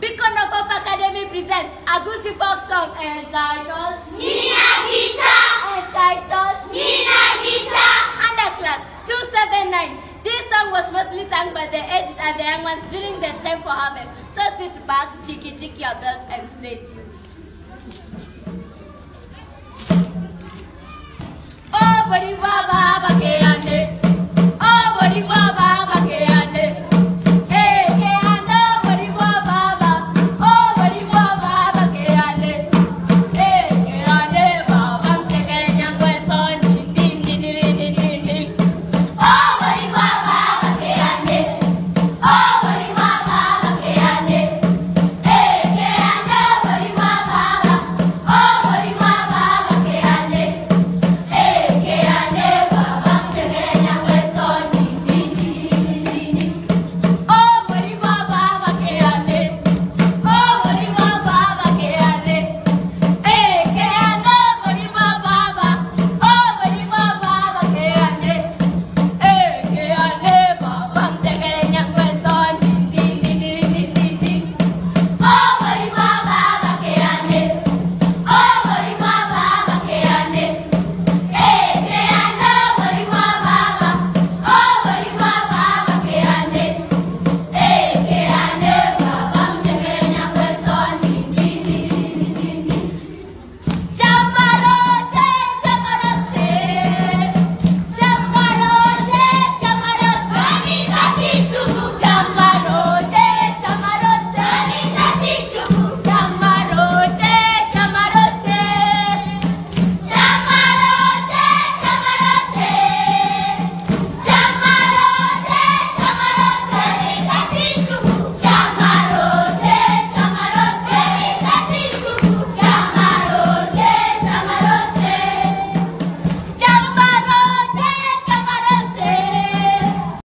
Beacon of Hope Academy presents a Gusii folk song entitled Nina Gita, entitled Nina Gita. Underclass 279. This song was mostly sung by the aged and the young ones during the time for harvest. So sit back, cheeky cheeky your belts and stay tuned. Oh, body baba,